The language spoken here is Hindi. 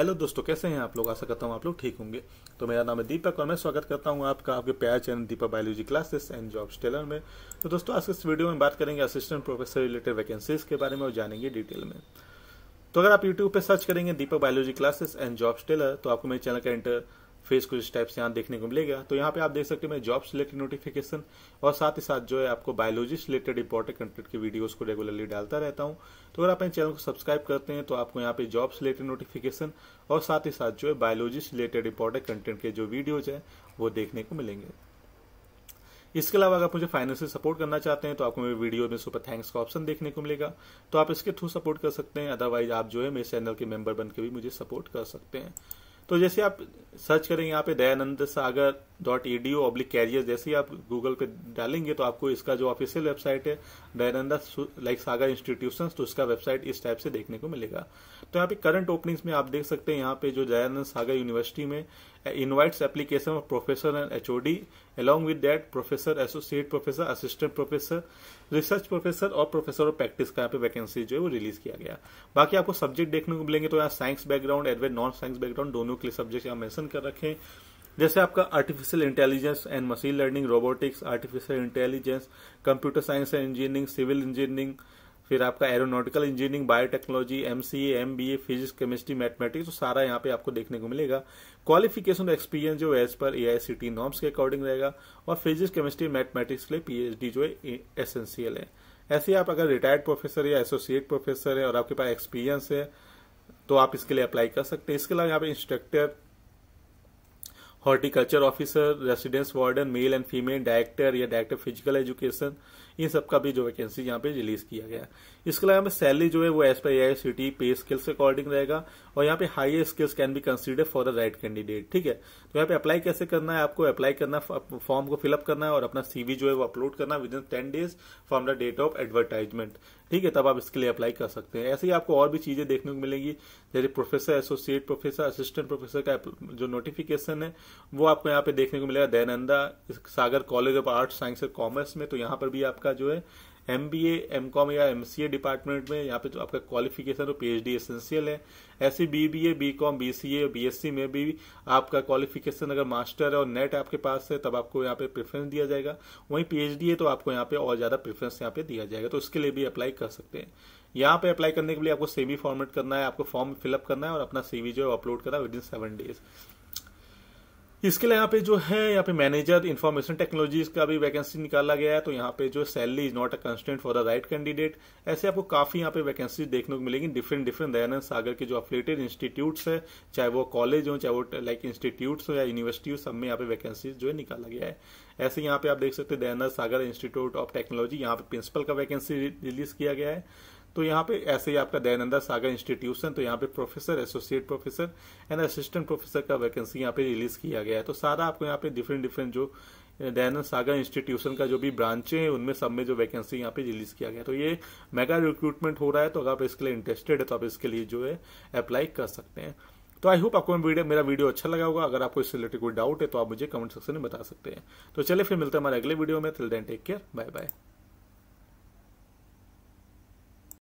हेलो दोस्तों, कैसे हैं आप लोग? आशा करता हूँ आप लोग ठीक होंगे। तो मेरा नाम है दीपक और मैं स्वागत करता हूँ आपका, आपके प्यार channel Deepak biology classes and job tailor में। तो दोस्तों, आज के इस वीडियो में बात करेंगे असिस्टेंट प्रोफेसर रिलेटेड वैकेंसीज के बारे में और जानेंगे डिटेल में। तो अगर आप यूट्यूब पर सर्च करेंगे Deepak biology classes and job tailor तो आपको मेरे चैनल का इंटर फेस कुछ इस टाइप से यहाँ देखने को मिलेगा। तो यहाँ पे आप देख सकते हैं मैं जॉब रिलेटेड नोटिफिकेशन और साथ ही साथ जो है आपको बायोलॉजी रिलेटेड इंपॉर्टेंट कंटेंट की वीडियोस को रेगुलरली डालता रहता हूँ। तो अगर आप मेरे चैनल को सब्सक्राइब करते हैं तो आपको यहाँ पे जॉब रिलेटेड नोटिफिकेशन और साथ ही साथ जो है बायोलॉजी रिलेटेड इंपॉर्टेंट कंटेंट के जो वीडियोज़ है, वो देखने को मिलेंगे। इसके अलावा अगर आप मुझे फाइनेंशियल सपोर्ट करना चाहते हैं तो आपको मेरे वीडियो में सुपर थैंक्स का ऑप्शन देखने को मिलेगा। तो आप इसके थ्रू सपोर्ट कर सकते हैं अदरवाइज़ आप जो है मेरे चैनल के मेंबर बन के भी मुझे सपोर्ट कर सकते हैं। तो जैसे आप सर्च करेंगे यहाँ पे Dayanand Sagar dot E D oblique career जैसे ही आप गूगल पे डालेंगे तो आपको इसका जो ऑफिशियल वेबसाइट है, दयानंदा लाइक सागर इंस्टीट्यूशन तो उसका वेबसाइट इस टाइप से देखने को मिलेगा। तो यहाँ पे करंट ओपनिंग्स में आप देख सकते हैं यहाँ पे जो दयानंद सागर यूनिवर्सिटी में invites application of professor and H O D along with that professor associate professor assistant professor research professor और प्रोफेसर ऑफ़ प्रैक्टिस का यहाँ पे वैकेंसी जो है वो रिलीज़ किया गया। बाकी आपको सब्जेक्ट देखने को मिलेंगे तो यहाँ साइंस बैकग्राउंड एडवेट नॉन साइंस बैकग्राउंड दोनों के लिए सब्जेक्ट यहाँ मेंशन कर रखे। जैसे आपका artificial intelligence and machine learning robotics artificial intelligence computer science and engineering civil engineering फिर आपका aeronautical engineering biotechnology M C M B A physics chemistry mathematics तो सारा यहाँ पे आपको देखने को मिलेगा। क्वालिफिकेशन और एक्सपीरियंस जो एज पर ए नॉर्म्स के अकॉर्डिंग रहेगा। और फिजिक्स केमिस्ट्री मैथमेटिक्स के लिए पीएचडी जो है एसेंशियल है। ऐसे आप अगर रिटायर्ड प्रोफेसर या एसोसिएट प्रोफेसर है और आपके पास एक्सपीरियंस है तो आप इसके लिए अप्लाई कर सकते हैं। इसके अलावा यहाँ पे instructor horticulture officer, residence warden, male and female, director या डायरेक्टर फ़िज़िकल एजुकेशन, इन सब का भी जो वैकेंसी यहाँ पे रिलीज़ किया गया इसके अलावा में सैलरी जो है वो एज पर ए सी टी पे स्किल्स अकॉर्डिंग रहेगा और यहाँ पे high skills can be consider for the right candidate ठीक है? तो यहाँ पे अप्लाई कैसे करना है? आपको अप्लाई करना फॉर्म को फिलअप करना है और अपना सीवी जो है वो अपलोड करना within ten days from the date of advertisement ठीक है, तब आप इसके लिए अप्लाई कर सकते हैं। ऐसे ही आपको और भी चीज़ें देखने को मिलेंगी। जैसे professor associate professor assistant professor का जो नोटिफिकेशन है, वो आपको यहाँ पे देखने को मिलेगा। Dayananda, Sagar college of arts science and commerce में। तो यहाँ पर भी आपका जो है एम बी एम कॉम या एम सी ए डिपार्टमेंट में यहाँ पे जो आपका क्वालिफिकेशन और पीएचडी एसेंशियल है। ऐसे B B A B com B C A B S C में भी आपका क्वालिफिकेशन अगर मास्टर है और नेट आपके पास है, तब आपको यहाँ पे प्रेफरेंस दिया जाएगा। वहीं पीएचडी है तो आपको यहाँ पे और ज़्यादा प्रेफरेंस यहाँ पे दिया जाएगा। तो उसके लिए भी अप्लाई कर सकते हैं। यहाँ पे अप्लाई करने के लिए आपको सेमी फॉर्मेट करना है, आपको फॉर्म फिलअप करना है और अपना सीवी जो है अपलोड करना है विद इन सेवन डेज़ इसके लिए यहाँ पे जो है, यहाँ पे मैनेजर इन्फॉर्मेशन टेक्नोलॉजीज़ का भी वैकेंसी निकाला गया है तो यहाँ पे जो salary is not a constant for the right candidate ऐसे आपको काफ़ी यहाँ पे वैकेंसी देखने को मिलेगी डिफरेंट डिफरेंट दयानंद सागर के जो अफिलेटेड इंस्टीट्यूट्स है, चाहे वो कॉलेज हो, चाहे वो लाइक इंस्टीट्यूट्स हो या यूनिवर्सिटी हो, सब में यहाँ पे वैकेंसी जो है निकाला गया है। ऐसे यहाँ पे आप देख सकते हैं Dayanand Sagar institute of technology यहाँ पे प्रिंसिपल का वैकेंसी रिलीज़ किया गया है। तो यहाँ पे ऐसे ही आपका दयानंदा सागर इंस्टीट्यूशन तो यहाँ पे professor associate professor and assistant professor का वैकेंसी यहाँ पे रिलीज़ किया गया है। तो सारा आपको यहाँ पे डिफरेंट डिफरेंट जो दयानंद सागर इंस्टीट्यूशन का जो भी ब्रांचे हैं, उनमें सब में जो वैकेंसी यहाँ पे रिलीज़ किया गया तो ये मेगा रिक्रूटमेंट हो रहा है तो अगर आप इसके लिए इंटरेस्टेड है तो आप इसके लिए जो है अप्लाई कर सकते हैं। तो आई होप आपको वीडियो मेरा वीडियो अच्छा लगा होगा। अगर आपको इससे रिलेटेड कोई डाउट है तो आप मुझे कमेंट सेक्शन में बता सकते हैं। तो चलिए फिर मिलते हैं हमारे अगले वीडियो में। Till then take care bye bye